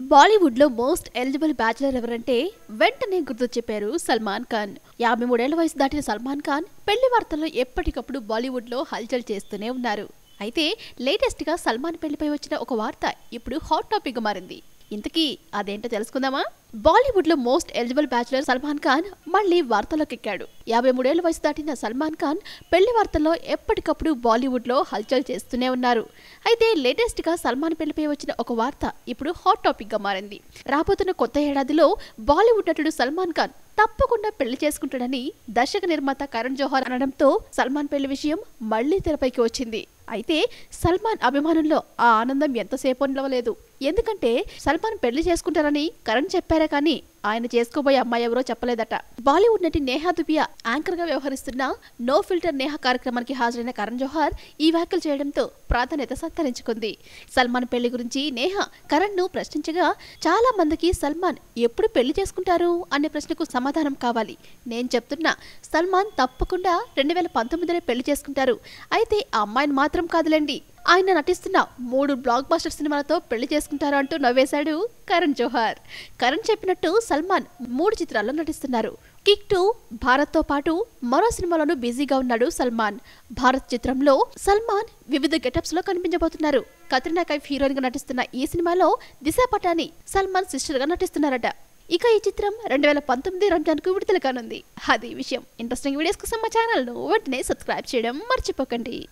బాలీవుడ్లో most eligible bachelor ఎవరంటే వెంటనే గుర్తు చెప్పారు సల్మాన్ ఖాన్. యాభై మూడేళ్ళ వయసు దాటిన సల్మాన్ ఖాన్ పెళ్ళి వార్తల్లో ఎప్పటికప్పుడు బాలీవుడ్లో హల్చల్ చేస్తూనే ఉన్నారు. అయితే లేటెస్ట్గా సల్మాన్ పెళ్ళిపై వచ్చిన ఒక వార్త ఇప్పుడు హాట్ టాపిక్గా మారింది. ఇంతకీ అదేంటో తెలుసుకుందామా? బాలీవుడ్లో most eligible bachelor Salman Khan మళ్ళీ వార్తల్లోకి ఎక్కాడు యాభై మూడేళ్ళ వయసు దాటిన సల్మాన్ ఖాన్ పెళ్ళి వార్తల్లో ఎప్పటికప్పుడు బాలీవుడ్లో హల్చల్ చేస్తూనే ఉన్నారు. అయితే లేటెస్ట్గా సల్మాన్ పెళ్ళిపై వచ్చిన ఒక వార్త ఇప్పుడు హాట్ టాపిక్గా మారింది. రాబోతున్న కొత్త ఏడాదిలో బాలీవుడ్ నటుడు సల్మాన్ ఖాన్ తప్పకుండా పెళ్ళి చేసుకుంటాడని దర్శక నిర్మాత కరణ్ జోహార్ అనడంతో సల్మాన్ పెళ్ళి విషయం మళ్ళీ తెరపైకి వచ్చింది. అయితే సల్మాన్ అభిమానుల్లో ఆ ఆనందం ఎంతసేపు ఉండవలేదు. ఎందుకంటే సల్మాన్ పెళ్ళి చేసుకుంటారని కరణ్ చెప్పారే కానీ ఆయన చేసుకోబోయే అమ్మాయి ఎవరో చెప్పలేదట. బాలీవుడ్ నటి నేహా దుబియా యాంకర్గా వ్యవహరిస్తున్న నో ఫిల్టర్ నేహా కార్యక్రమానికి హాజరైన కరణ్ జోహార్ ఈ వ్యాఖ్యలు చేయడంతో ప్రాధాన్యత సంతరించుకుంది. సల్మాన్ పెళ్ళి గురించి నేహా కరణ్ను ప్రశ్నించగా చాలా మందికి సల్మాన్ ఎప్పుడు పెళ్ళి చేసుకుంటారు అనే ప్రశ్నకు సమాధానం కావాలి. నేను చెప్తున్నా సల్మాన్ తప్పకుండా రెండు వేల పంతొమ్మిదిలో పెళ్ళి చేసుకుంటారు. అయితే ఆ అమ్మాయిని మాత్రం కాదులేండి. ఆయన నటిస్తున్న మూడు బ్లాక్ బాస్టర్ సినిమాలతో పెళ్ళి చేసుకుంటారు అంటూ నవ్వేశాడు కరణ్ జోహార్. కరణ్ చెప్పినట్టు సల్మాన్ మూడు చిత్రాల్లో నటిస్తున్నారు. కిక్ టూ భారత్తో పాటు మరో సినిమాలోనూ బిజీగా ఉన్నాడు సల్మాన్. భారత్ చిత్రంలో సల్మాన్ వివిధ గెటప్స్లో కనిపించబోతున్నారు. కత్రినా కైఫ్ హీరోయిన్గా నటిస్తున్న ఈ సినిమాలో దిశా పటాని సల్మాన్ సిస్టర్గా నటిస్తున్నారట. ఇక ఈ చిత్రం రెండు వేల పంతొమ్మిది రంజాన్కు విడుదల కానుంది. అది ఈ విషయం. ఇంట్రెస్టింగ్ వీడియోస్ కోసం మా ఛానల్ను వెంటనే సబ్స్క్రైబ్ చేయడం మర్చిపోకండి.